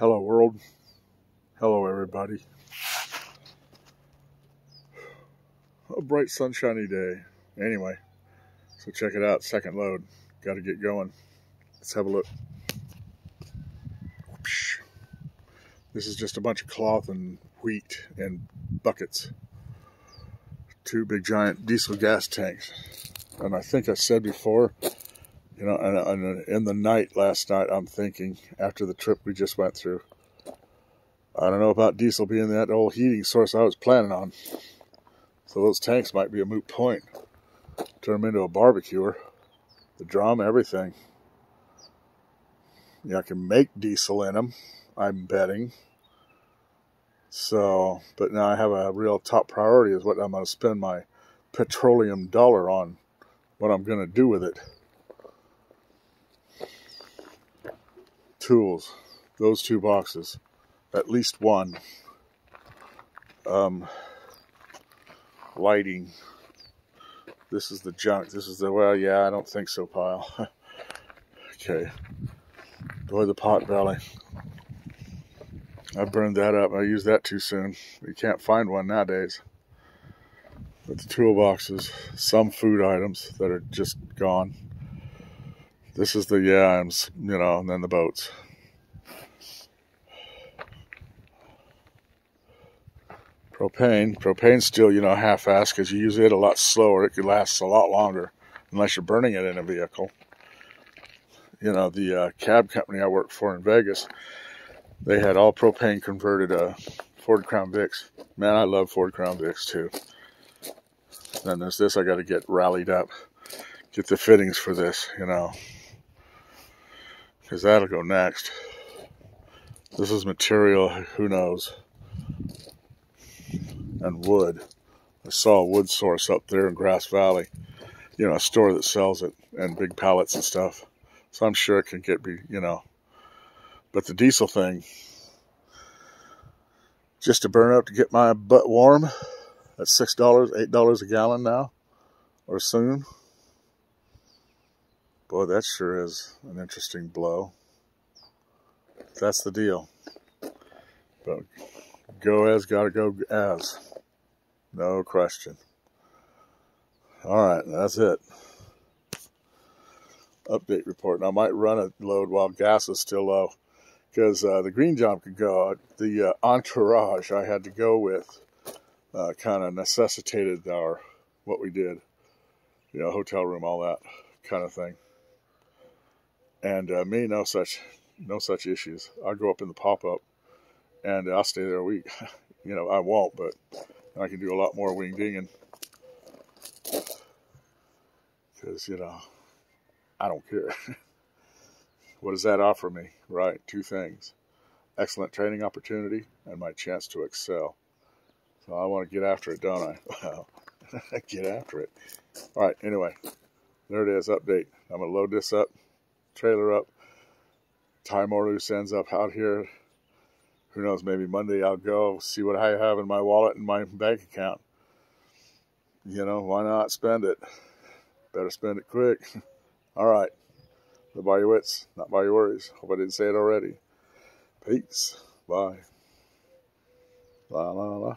Hello, world. Hello, everybody. A bright, sunshiny day. Anyway, so check it out. Second load. Got to get going. Let's have a look. This is just a bunch of cloth and wheat and buckets. Two big giant diesel gas tanks. And I think I said before, you know, and, and uh, in the night last night, I'm thinking after the trip we just went through, I don't know about diesel being that old heating source I was planning on. So those tanks might be a moot point. Turn them into a barbecuer, the drum, everything. Yeah, I can make diesel in them, I'm betting. So, but now I have a real top priority is what I'm going to spend my petroleum dollar on, what I'm going to do with it. Tools, those two boxes, at least one. Um, lighting. This is the junk. This is the, well, yeah, I don't think so, pile. okay. Boy, the pot belly. I burned that up. I used that too soon. You can't find one nowadays. But the toolboxes, some food items that are just gone. This is the yams, you know, and then the boats. Propane. Propane's still, you know, half-assed because you use it a lot slower. It could last a lot longer unless you're burning it in a vehicle. You know, the uh, cab company I worked for in Vegas, they had all propane converted uh, Ford Crown Vics. Man, I love Ford Crown Vics too. Then there's this I got to get rallied up, get the fittings for this, you know because that'll go next. This is material, who knows. And wood. I saw a wood source up there in Grass Valley. You know, a store that sells it and big pallets and stuff. So I'm sure it can get be, you know. But the diesel thing, just to burn up to get my butt warm, that's $6, $8 a gallon now, or soon. Boy, that sure is an interesting blow. That's the deal. But go as gotta go as. No question. All right, that's it. Update report. Now, I might run a load while gas is still low because uh, the green job could go. The uh, entourage I had to go with uh, kind of necessitated our what we did. You know, hotel room, all that kind of thing and uh, me no such no such issues. I'll go up in the pop up, and I'll stay there a week. you know, I won't, but I can do a lot more wing dinging because you know I don't care. what does that offer me? Right, two things: excellent training opportunity and my chance to excel. So I want to get after it, don't I? Well, get after it. All right. Anyway, there it is. Update. I'm gonna load this up trailer up, tie more loose ends up out here. Who knows, maybe Monday I'll go see what I have in my wallet and my bank account. You know, why not spend it? Better spend it quick. All right. Live by your wits, not by your worries. Hope I didn't say it already. Peace. Bye. La la la.